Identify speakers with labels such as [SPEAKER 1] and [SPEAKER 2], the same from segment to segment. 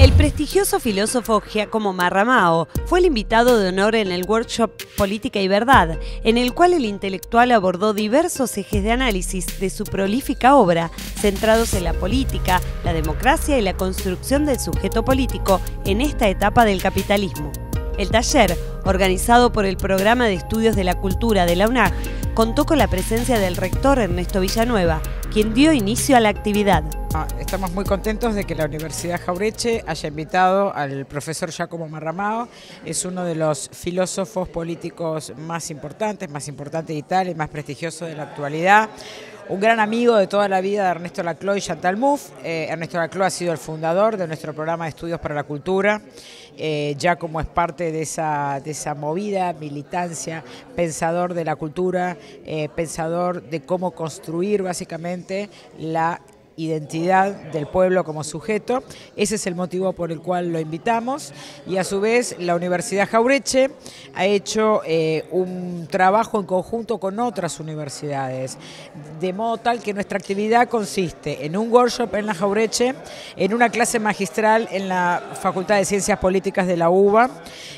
[SPEAKER 1] El prestigioso filósofo Giacomo Marramao fue el invitado de honor en el workshop Política y Verdad, en el cual el intelectual abordó diversos ejes de análisis de su prolífica obra, centrados en la política, la democracia y la construcción del sujeto político en esta etapa del capitalismo. El taller, organizado por el Programa de Estudios de la Cultura de la UNAG, contó con la presencia del rector Ernesto Villanueva, quien dio inicio a la actividad.
[SPEAKER 2] Ah, estamos muy contentos de que la Universidad Jaureche haya invitado al profesor Giacomo Marramao. Es uno de los filósofos políticos más importantes, más importante de Italia y más prestigioso de la actualidad un gran amigo de toda la vida de Ernesto Laclau y Chantal Mouffe. Eh, Ernesto Laclau ha sido el fundador de nuestro programa de estudios para la cultura, eh, ya como es parte de esa, de esa movida, militancia, pensador de la cultura, eh, pensador de cómo construir básicamente la identidad del pueblo como sujeto. Ese es el motivo por el cual lo invitamos y a su vez la Universidad Jaureche ha hecho eh, un trabajo en conjunto con otras universidades, de modo tal que nuestra actividad consiste en un workshop en la Jaureche, en una clase magistral en la Facultad de Ciencias Políticas de la UBA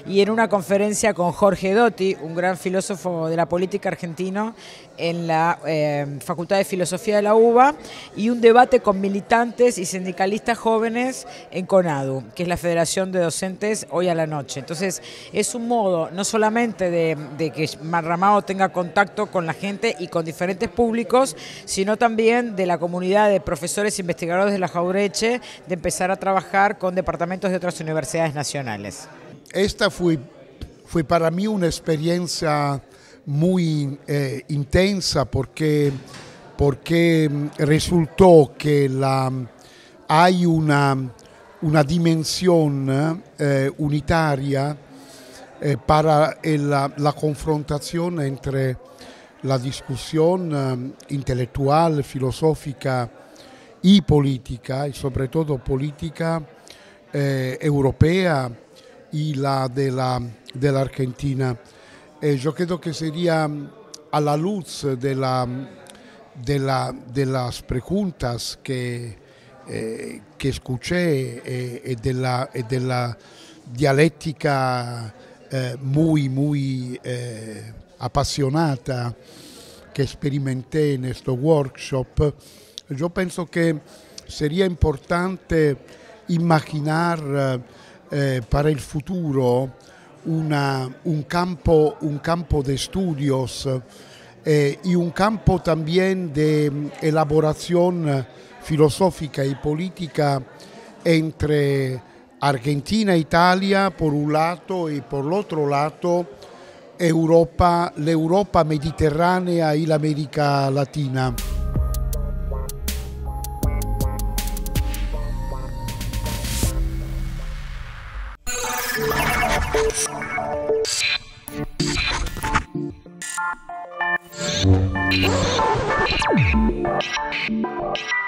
[SPEAKER 2] y en una conferencia con Jorge Dotti, un gran filósofo de la política argentino, en la eh, Facultad de Filosofía de la UBA y un debate con militantes y sindicalistas jóvenes en CONADU, que es la Federación de Docentes hoy a la noche. Entonces, es un modo no solamente de, que Marramao tenga contacto con la gente y con diferentes públicos, sino también de la comunidad de profesores e investigadores de la Jaureche, de empezar a trabajar con departamentos de otras universidades nacionales.
[SPEAKER 3] Esta fue, fue para mí una experiencia muy eh, intensa porque perché mm, risultò che la, mm, hai una, una dimensione eh, unitaria eh, per la, la, confrontazione entre la discussione mm, intellettuale, filosofica e politica, e soprattutto politica eh, europea e la dell'Argentina. Dell io credo che sia alla luce della della, las preguntas che, eh, che escuché e, e, della, e della dialettica eh, muy, muy eh, appassionata che sperimenté in questo workshop, io penso che sarebbe importante immaginare eh, per il futuro una, un, campo, campo di studios eh, y un campo también de mm, elaboración filosófica y política entre Argentina e Italia por un lado y por el otro lado Europa, la Europa mediterránea y la América Latina.
[SPEAKER 4] Thank you.